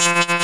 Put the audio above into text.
you.